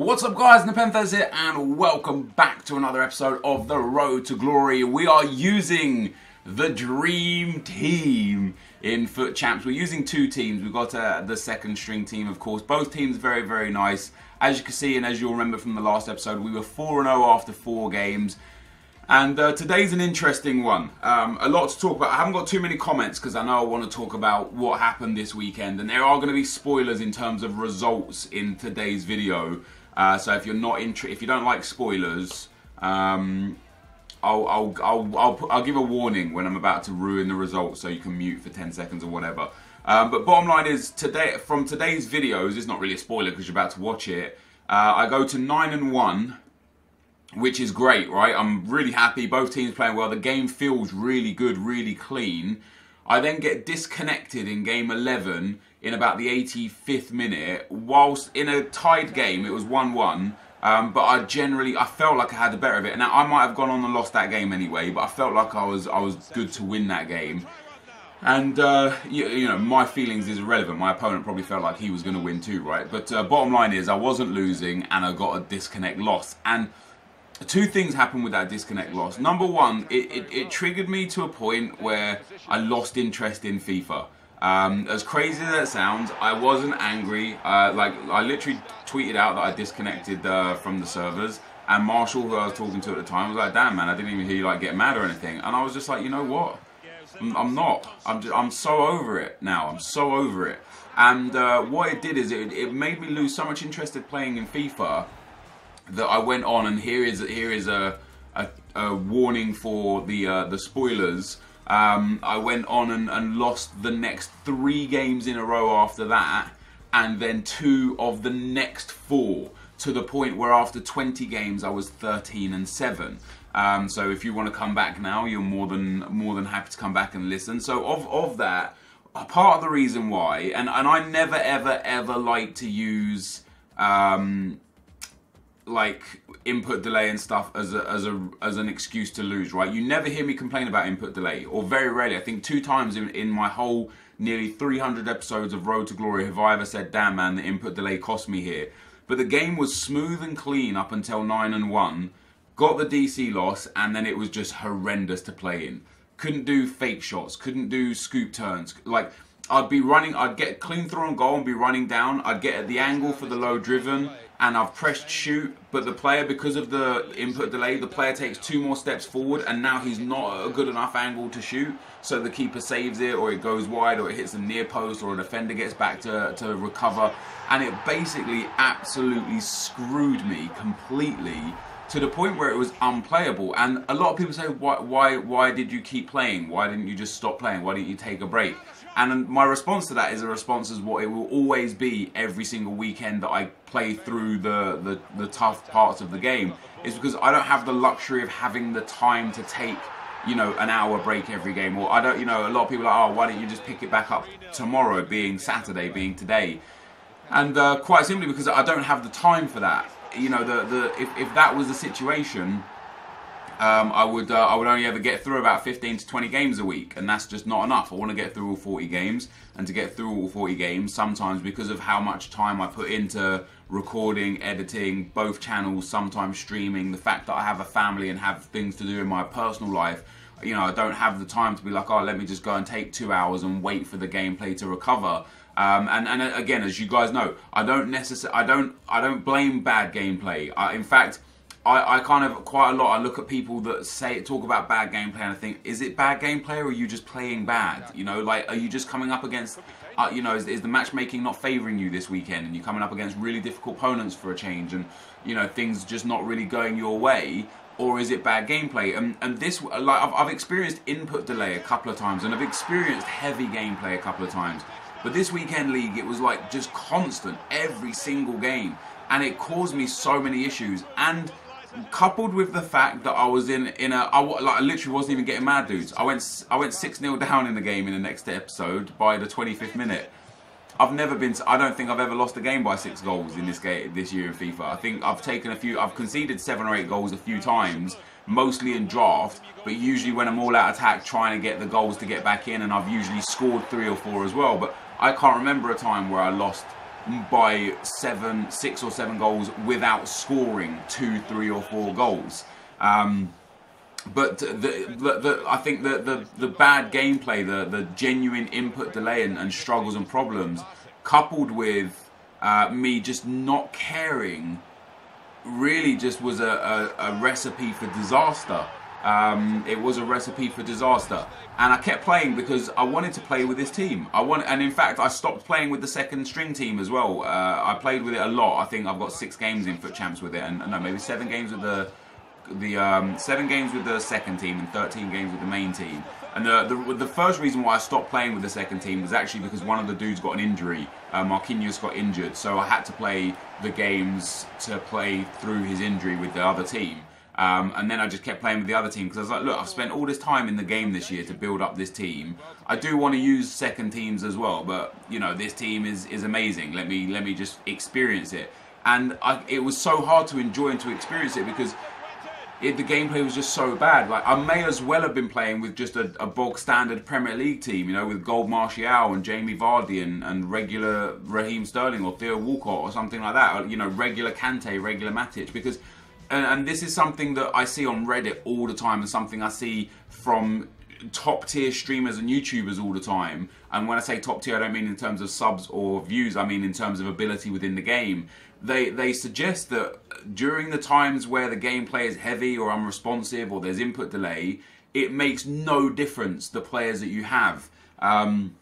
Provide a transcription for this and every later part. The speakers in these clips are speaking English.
What's up guys, NepentheZ here and welcome back to another episode of The Road to Glory. We are using the Dream Team in FUT Champs. We're using two teams. We've got uh, the second string team of course. Both teams very, very nice. As you can see and as you'll remember from the last episode, we were 4-0 after four games. And uh, today's an interesting one. Um, a lot to talk about. I haven't got too many comments because I know I want to talk about what happened this weekend. And there are going to be spoilers in terms of results in today's video. Uh, so if you're not interested, if you don't like spoilers, um, I'll, I'll, I'll, I'll, I'll, give a warning when I'm about to ruin the result so you can mute for 10 seconds or whatever. Um, but bottom line is, today from today's videos, it's not really a spoiler because you're about to watch it. Uh, I go to 9 and 1 which is great, right? I'm really happy. Both teams playing well. The game feels really good, really clean. I then get disconnected in game 11 in about the 85th minute, whilst in a tied game, it was 1-1. Um, but I generally, I felt like I had the better of it. Now I might have gone on and lost that game anyway, but I felt like I was, I was good to win that game. And uh, you, you, know, my feelings is irrelevant. My opponent probably felt like he was going to win too, right? But uh, bottom line is, I wasn't losing, and I got a disconnect loss. And two things happened with that disconnect loss. Number one, it, it, it, triggered me to a point where I lost interest in FIFA. Um, as crazy as that sounds, I wasn't angry. Uh, like I literally tweeted out that I disconnected uh, from the servers, and Marshall, who I was talking to at the time, was like, "Damn man, I didn't even hear you like get mad or anything." And I was just like, you know what? I'm, I'm not. I'm just, I'm so over it now. I'm so over it. And uh, what it did is it, it made me lose so much interest in playing in FIFA that I went on, and here is here is a a, a warning for the uh, the spoilers. Um, I went on and, and lost the next three games in a row after that, and then two of the next four to the point where after 20 games I was 13 and 7. Um, so if you want to come back now, you're more than more than happy to come back and listen. So of of that, a part of the reason why, and and I never ever ever like to use. Um, like input delay and stuff as a, as a as an excuse to lose, right? You never hear me complain about input delay, or very rarely. I think two times in, in my whole nearly 300 episodes of Road to Glory have I ever said, "Damn man, the input delay cost me here." But the game was smooth and clean up until nine and one. Got the DC loss, and then it was just horrendous to play in. Couldn't do fake shots. Couldn't do scoop turns. Like I'd be running, I'd get clean through on goal and be running down. I'd get at the angle for the low driven and I've pressed shoot, but the player, because of the input delay, the player takes two more steps forward, and now he's not a good enough angle to shoot. So the keeper saves it, or it goes wide, or it hits the near post, or a defender gets back to, to recover. And it basically absolutely screwed me completely to the point where it was unplayable. And a lot of people say, why, why, why did you keep playing? Why didn't you just stop playing? Why didn't you take a break? And my response to that is a response is what it will always be every single weekend that I play through the, the, the tough parts of the game is because I don't have the luxury of having the time to take you know, an hour break every game. Or I don't, you know, a lot of people are like, oh, why don't you just pick it back up tomorrow, being Saturday, being today? And uh, quite simply because I don't have the time for that. You know, the, the if, if that was the situation, um, I would uh, I would only ever get through about 15 to 20 games a week, and that's just not enough. I want to get through all 40 games, and to get through all 40 games, sometimes because of how much time I put into recording, editing, both channels, sometimes streaming, the fact that I have a family and have things to do in my personal life, you know, I don't have the time to be like, oh, let me just go and take two hours and wait for the gameplay to recover. Um, and, and uh, again, as you guys know, I don't necessarily, I don't, I don't blame bad gameplay. I, in fact, I, I kind of quite a lot. I look at people that say talk about bad gameplay, and I think, is it bad gameplay, or are you just playing bad? You know, like, are you just coming up against, uh, you know, is, is the matchmaking not favouring you this weekend, and you're coming up against really difficult opponents for a change, and you know, things just not really going your way? or is it bad gameplay? And and this, like, I've, I've experienced input delay a couple of times, and I've experienced heavy gameplay a couple of times. But this weekend league, it was like just constant every single game, and it caused me so many issues. And coupled with the fact that I was in in a I, like I literally wasn't even getting mad dudes. I went I went 6-0 down in the game in the next episode by the 25th minute. I've never been I don't think I've ever lost a game by 6 goals in this game this year in FIFA. I think I've taken a few I've conceded 7 or 8 goals a few times, mostly in draft, but usually when I'm all out attack trying to get the goals to get back in and I've usually scored 3 or 4 as well, but I can't remember a time where I lost by seven, six or seven goals without scoring two, three, or four goals. Um, but the, the, the, I think the, the, the bad gameplay, the, the genuine input delay and, and struggles and problems, coupled with uh, me just not caring, really just was a, a, a recipe for disaster. Um, it was a recipe for disaster, and I kept playing because I wanted to play with this team. I want, and in fact, I stopped playing with the second string team as well. Uh, I played with it a lot. I think I've got six games in FUT Champs with it, and no, maybe seven games with the the um, seven games with the second team and 13 games with the main team. And the, the, the first reason why I stopped playing with the second team was actually because one of the dudes got an injury. Uh, Marquinhos got injured, so I had to play the games to play through his injury with the other team. Um, and then I just kept playing with the other team because I was like, look, I've spent all this time in the game this year to build up this team. I do want to use second teams as well, but you know, this team is is amazing. Let me let me just experience it. And I, it was so hard to enjoy and to experience it because it, the gameplay was just so bad. Like I may as well have been playing with just a, a bog standard Premier League team, you know, with Gold Martial and Jamie Vardy and, and regular Raheem Sterling or Theo Walcott or something like that. Or, you know, regular Kante, regular Matic. Because, and, and this is something that I see on Reddit all the time, and something I see from top tier streamers and YouTubers all the time. And when I say top tier, I don't mean in terms of subs or views. I mean in terms of ability within the game. They they suggest that during the times where the gameplay is heavy or unresponsive or there's input delay, it makes no difference the players that you have. Um,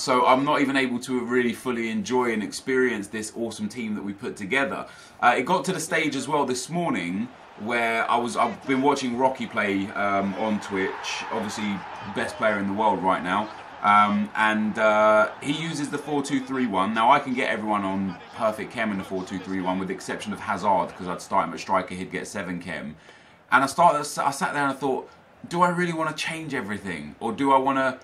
so I'm not even able to really fully enjoy and experience this awesome team that we put together. Uh, it got to the stage as well this morning where I was I've been watching Rocky play um, on Twitch, obviously best player in the world right now. Um, and uh, he uses the 4-2-3-1. Now I can get everyone on perfect chem in the 4-2-3-1 with the exception of Hazard because I'd start him at striker, he'd get 7 chem. And I started, I sat there and I thought, do I really want to change everything? Or do I want to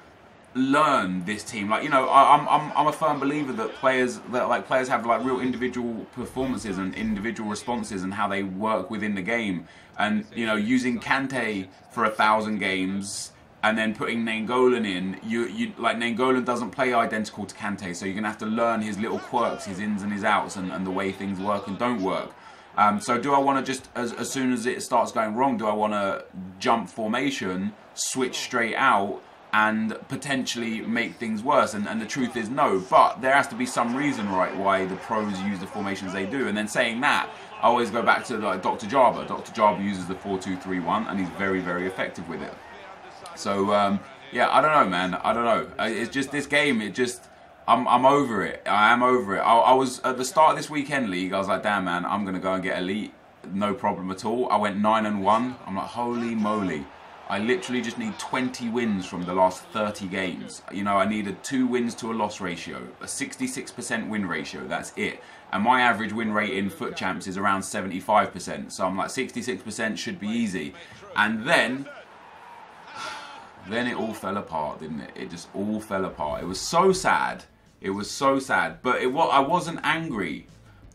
learn this team? Like, you know, I, am I'm, I'm a firm believer that players, that like players have like real individual performances and individual responses and how they work within the game. And, you know, using Kante for a thousand games and then putting Nainggolan in, you you like Nainggolan doesn't play identical to Kante, so you're gonna have to learn his little quirks, his ins and his outs, and, and the way things work and don't work. Um, so do I want to just as as soon as it starts going wrong, do I want to jump formation, switch straight out, and potentially make things worse? And, and the truth is no. But there has to be some reason, right, why the pros use the formations they do. And then saying that, I always go back to like Dr. Java. Dr. Java uses the four-two-three-one, and he's very very effective with it. So um, yeah, I don't know, man. I don't know. It's just this game. It just I'm I'm over it. I am over it. I, I was at the start of this weekend league. I was like, damn, man, I'm gonna go and get elite. No problem at all. I went nine and one. I'm like, holy moly. I literally just need 20 wins from the last 30 games. You know, I needed two wins to a loss ratio, a 66% win ratio. That's it. And my average win rate in FUT Champs is around 75%. So I'm like, 66% should be easy. And then then it all fell apart, didn't it? It just all fell apart. It was so sad. It was so sad. But it I wasn't angry.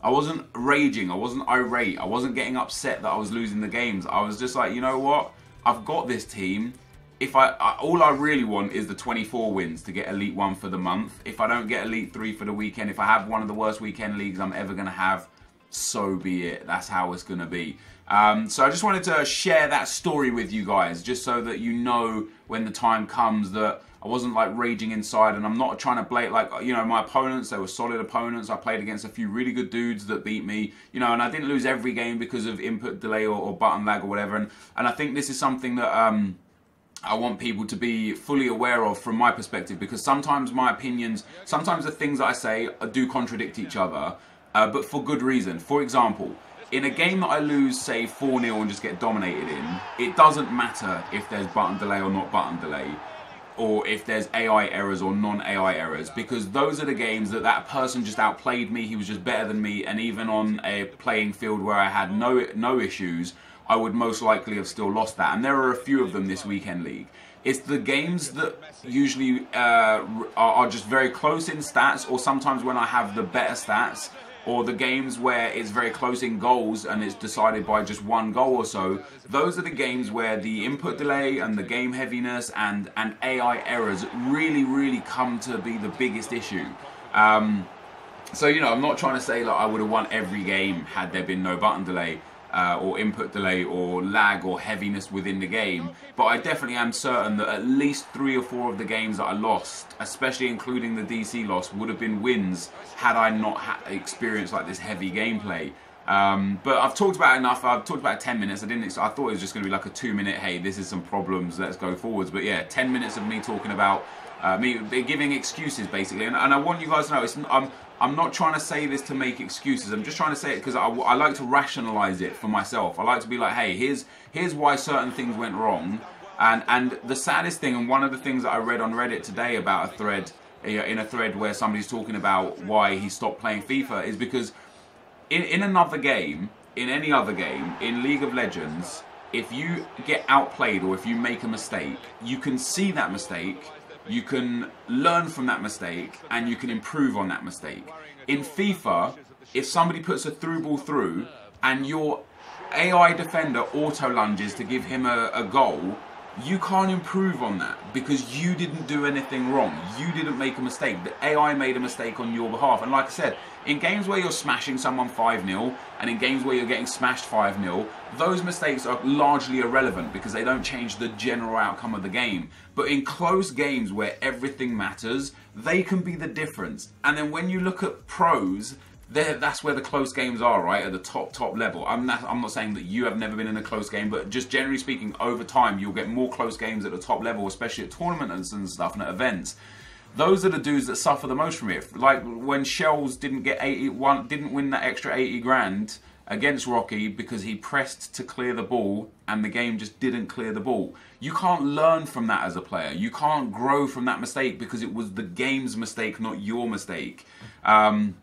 I wasn't raging. I wasn't irate. I wasn't getting upset that I was losing the games. I was just like, you know what? I've got this team. If I, I all I really want is the 24 wins to get Elite 1 for the month. If I don't get Elite 3 for the weekend, if I have one of the worst weekend leagues I'm ever going to have, so be it. That's how it's going to be. Um, so I just wanted to share that story with you guys, just so that you know when the time comes that I wasn't like raging inside, and I'm not trying to blame like you know my opponents. They were solid opponents. I played against a few really good dudes that beat me, you know, and I didn't lose every game because of input delay or, or button lag or whatever. And and I think this is something that. Um, I want people to be fully aware of from my perspective because sometimes my opinions, sometimes the things that I say do contradict each other, uh, but for good reason. For example, in a game that I lose, say 4 0 and just get dominated in, it doesn't matter if there's button delay or not button delay, or if there's AI errors or non AI errors, because those are the games that that person just outplayed me, he was just better than me, and even on a playing field where I had no, no issues, I would most likely have still lost that. And there are a few of them this weekend league. It's the games that usually uh, are, are just very close in stats, or sometimes when I have the better stats or the games where it's very close in goals and it's decided by just one goal or so, those are the games where the input delay and the game heaviness and, and AI errors really, really come to be the biggest issue. Um, so you know, I'm not trying to say like I would have won every game had there been no button delay. Uh, or input delay or lag or heaviness within the game. But I definitely am certain that at least three or four of the games that I lost, especially including the DC loss, would have been wins had I not experienced like this heavy gameplay. Um, but I've talked about enough. I've talked about 10 minutes. I didn't. I thought it was just going to be like a two minute. Hey, this is some problems. Let's go forwards. But yeah, 10 minutes of me talking about uh, me giving excuses basically. And, and I want you guys to know, it's, I'm I'm not trying to say this to make excuses. I'm just trying to say it because I, I like to rationalize it for myself. I like to be like, hey, here's here's why certain things went wrong. And and the saddest thing, and one of the things that I read on Reddit today about a thread in a thread where somebody's talking about why he stopped playing FIFA is because in, in another game, in any other game, in League of Legends, if you get outplayed or if you make a mistake, you can see that mistake you can learn from that mistake and you can improve on that mistake. In FIFA, if somebody puts a through ball through and your AI defender auto lunges to give him a, a goal, you can't improve on that because you didn't do anything wrong. You didn't make a mistake. The AI made a mistake on your behalf. And like I said, in games where you're smashing someone 5 0 and in games where you're getting smashed 5 0, those mistakes are largely irrelevant because they don't change the general outcome of the game. But in close games where everything matters, they can be the difference. And then when you look at pros, that's where the close games are, right? At the top, top level. I'm not, I'm not saying that you have never been in a close game, but just generally speaking, over time, you'll get more close games at the top level, especially at tournaments and stuff and at events. Those are the dudes that suffer the most from it. Like when Shells didn't get 81, didn't win that extra 80 grand against Rocky because he pressed to clear the ball and the game just didn't clear the ball. You can't learn from that as a player. You can't grow from that mistake because it was the game's mistake, not your mistake. Um,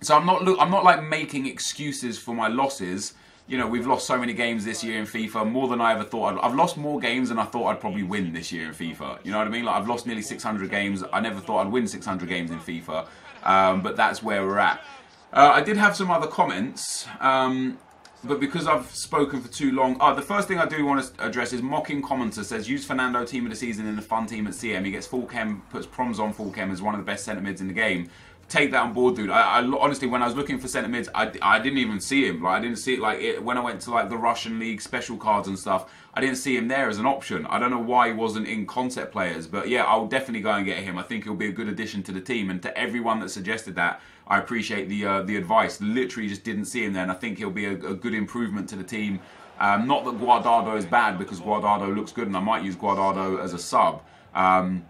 so I'm not I'm not like making excuses for my losses. You know, we've lost so many games this year in FIFA, more than I ever thought. I'd, I've lost more games than I thought I'd probably win this year in FIFA. You know what I mean? Like I've lost nearly 600 games. I never thought I'd win 600 games in FIFA, um, but that's where we're at. Uh, I did have some other comments, um, but because I've spoken for too long, oh, the first thing I do want to address is mocking commenter says use Fernando team of the season in the fun team at CM. He gets full chem, puts proms on full chem as one of the best centre mids in the game take that on board, dude. I, I, honestly, when I was looking for centre mids, I, I didn't even see him. Like I didn't see it. Like it, when I went to like the Russian league special cards and stuff, I didn't see him there as an option. I don't know why he wasn't in concept players, but yeah, I'll definitely go and get him. I think he'll be a good addition to the team. And to everyone that suggested that, I appreciate the uh, the advice. Literally, just didn't see him there, and I think he'll be a, a good improvement to the team. Um, not that Guardado is bad because Guardado looks good, and I might use Guardado as a sub. Um,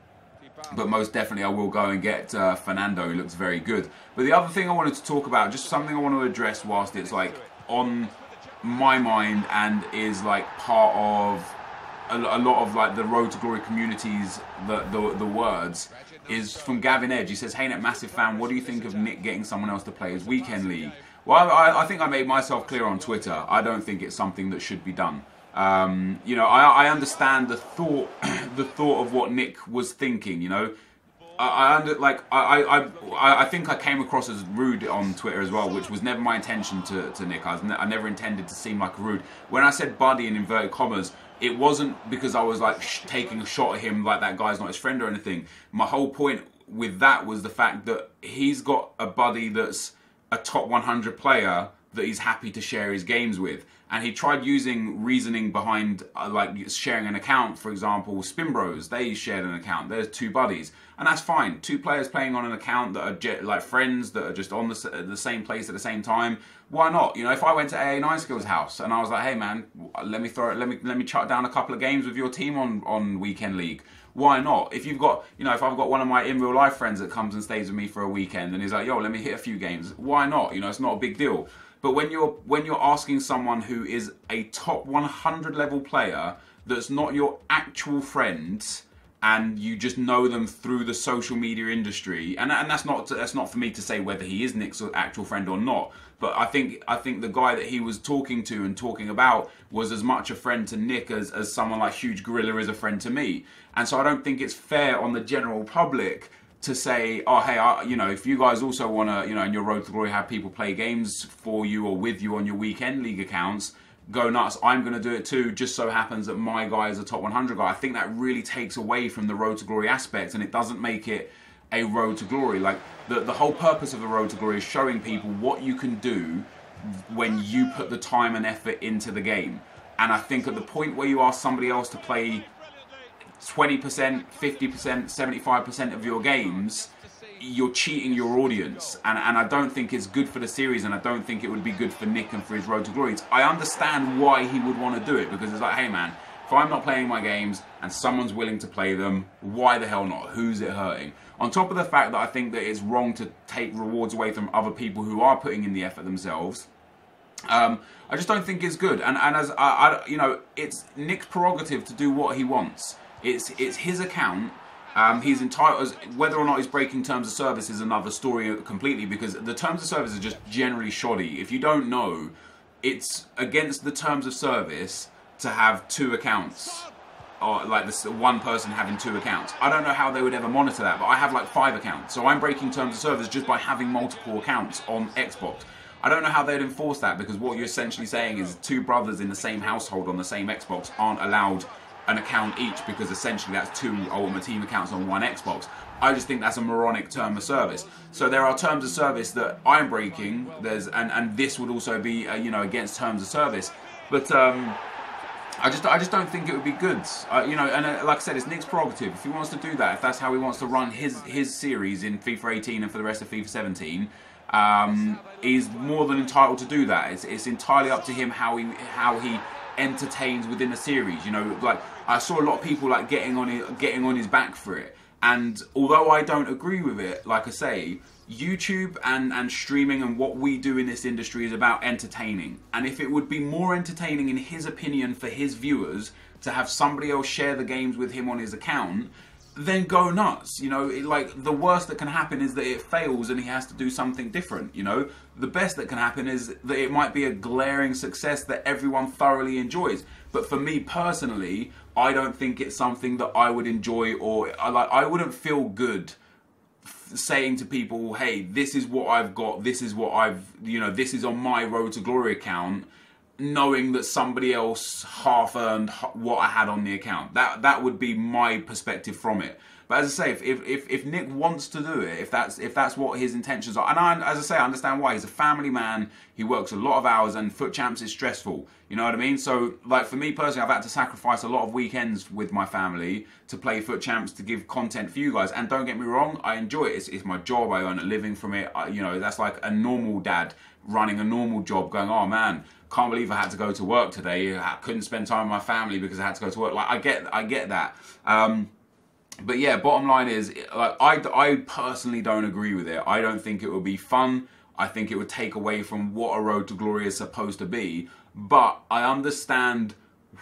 but most definitely I will go and get uh, Fernando, who looks very good. But the other thing I wanted to talk about, just something I want to address whilst it's like on my mind and is like part of a, a lot of like the Road to Glory communities, the, the, the words, is from Gavin Edge. He says, Hey Net, massive fan, what do you think of Nick getting someone else to play his weekend league? Well, I, I think I made myself clear on Twitter. I don't think it's something that should be done. Um, you know, I, I understand the thought, the thought of what Nick was thinking. You know, I, I under, like I, I I think I came across as rude on Twitter as well, which was never my intention to, to Nick. I, ne- I never intended to seem like rude. When I said buddy in inverted commas, it wasn't because I was like sh- taking a shot at him like that guy's not his friend or anything. My whole point with that was the fact that he's got a buddy that's a top 100 player that he's happy to share his games with. And he tried using reasoning behind uh, like sharing an account for example spinbros they shared an account. There's two buddies. And that's fine. Two players playing on an account that are like friends that are just on the, the same place at the same time. Why not? You know if i went to AA9skillz house and i was like hey man let me throw it let me let me chuck down a couple of games with your team on on weekend league. Why not? If you've got, you know, if I've got one of my in real life friends that comes and stays with me for a weekend and he's like, yo, let me hit a few games, why not? You know, it's not a big deal. But when you're when you're asking someone who is a top 100 level player that's not your actual friend and you just know them through the social media industry and, and that's not that's not for me to say whether he is Nick's actual friend or not but I think I think the guy that he was talking to and talking about was as much a friend to Nick as, as someone like Huge Gorilla is a friend to me. And so I don't think it's fair on the general public to say, oh, hey, I, you know, if you guys also want to, you know, in your road to glory, have people play games for you or with you on your weekend league accounts, go nuts. I'm going to do it too. Just so happens that my guy is a top 100 guy. I think that really takes away from the road to glory aspect and it doesn't make it a road to glory. Like the the whole purpose of the road to glory is showing people what you can do when you put the time and effort into the game. And I think at the point where you ask somebody else to play 20%, 50%, 75% of your games, you're cheating your audience. And, and I don't think it's good for the series, and I don't think it would be good for Nick and for his road to glory. I understand why he would want to do it because it's like, hey man, if I'm not playing my games and someone's willing to play them, why the hell not? Who's it hurting? On top of the fact that I think that it's wrong to take rewards away from other people who are putting in the effort themselves. Um, I just don't think it's good, and and as I, I, you know, it's Nick's prerogative to do what he wants. It's it's his account. Um, he's entitled. Whether or not he's breaking terms of service is another story completely because the terms of service are just generally shoddy. If you don't know, it's against the terms of service to have two accounts or like this one person having two accounts. I don't know how they would ever monitor that, but I have like five accounts. So I'm breaking terms of service just by having multiple accounts on Xbox. I don't know how they'd enforce that because what you're essentially saying is two brothers in the same household on the same Xbox aren't allowed an account each because essentially that's two Ultimate Team accounts on one Xbox. I just think that's a moronic term of service. So there are terms of service that I'm breaking. There's and and this would also be uh, you know against terms of service, but. um I just, I just don't think it would be good. Uh, you know, and uh, like I said, it's Nick's prerogative. If he wants to do that, if that's how he wants to run his his series in FIFA 18 and for the rest of FIFA 17, um, is more than entitled to do that. It's, it's entirely up to him how he how he entertains within a series. You know, like I saw a lot of people like getting on it, getting on his back for it. And although I don't agree with it, like I say, YouTube and, and streaming and what we do in this industry is about entertaining. And if it would be more entertaining, in his opinion, for his viewers to have somebody else share the games with him on his account, then go nuts. You know, it, like the worst that can happen is that it fails and he has to do something different. You know, the best that can happen is that it might be a glaring success that everyone thoroughly enjoys. But for me personally, I don't think it's something that I would enjoy or I like. I wouldn't feel good saying to people, "Hey, this is what I've got. This is what I've, you know, this is on my road to glory account." Knowing that somebody else half earned what I had on the account. That that would be my perspective from it. But as I say, if, if, if Nick wants to do it, if that's if that's what his intentions are, and I, as I say, I understand why. He's a family man. He works a lot of hours, and FUT champs is stressful. You know what I mean? So, like for me personally, I've had to sacrifice a lot of weekends with my family to play FUT champs to give content for you guys. And don't get me wrong, I enjoy it. It's, it's my job. I earn a living from it. I, you know, that's like a normal dad running a normal job. Going, oh man, can't believe I had to go to work today. I couldn't spend time with my family because I had to go to work. Like I get, I get that. Um, but yeah, bottom line is, like I, I personally don't agree with it. I don't think it would be fun. I think it would take away from what a road to glory is supposed to be. But I understand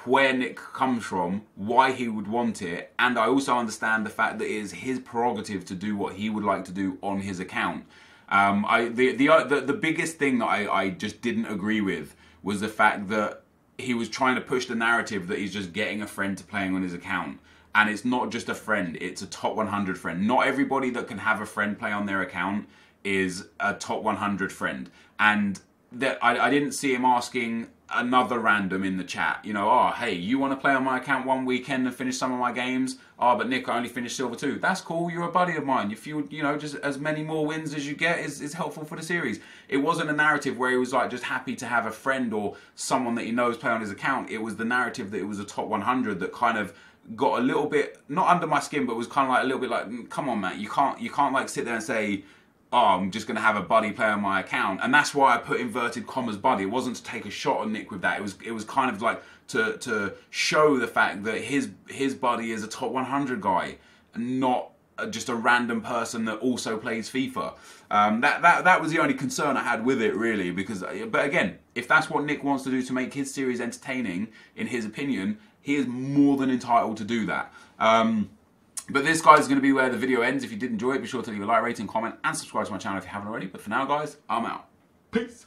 where Nick comes from, why he would want it, and I also understand the fact that it is his prerogative to do what he would like to do on his account. Um, I the, the the the biggest thing that I, I just didn't agree with was the fact that he was trying to push the narrative that he's just getting a friend to playing on his account. And it's not just a friend, it's a top 100 friend. Not everybody that can have a friend play on their account is a top 100 friend. And that I, I didn't see him asking another random in the chat, you know, oh, hey, you want to play on my account one weekend and finish some of my games? Oh, but Nick, I only finished Silver 2. That's cool, you're a buddy of mine. If you, you know, just as many more wins as you get is, is helpful for the series. It wasn't a narrative where he was like just happy to have a friend or someone that he knows play on his account. It was the narrative that it was a top 100 that kind of got a little bit, not under my skin, but was kind of like a little bit like, mm, come on, man, you can't, you can't like sit there and say, oh, I'm just going to have a buddy play on my account. And that's why I put inverted commas buddy. It wasn't to take a shot on Nick with that. It was it was kind of like to to show the fact that his his buddy is a top 100 guy, not just a random person that also plays FIFA. Um, that that that was the only concern I had with it really. Because uh, but again, if that's what Nick wants to do to make his series entertaining, in his opinion, he is more than entitled to do that. Um, but this, guys, is going to be where the video ends. If you did enjoy it, be sure to leave a like, rating, comment, and subscribe to my channel if you haven't already. But for now, guys, I'm out. Peace.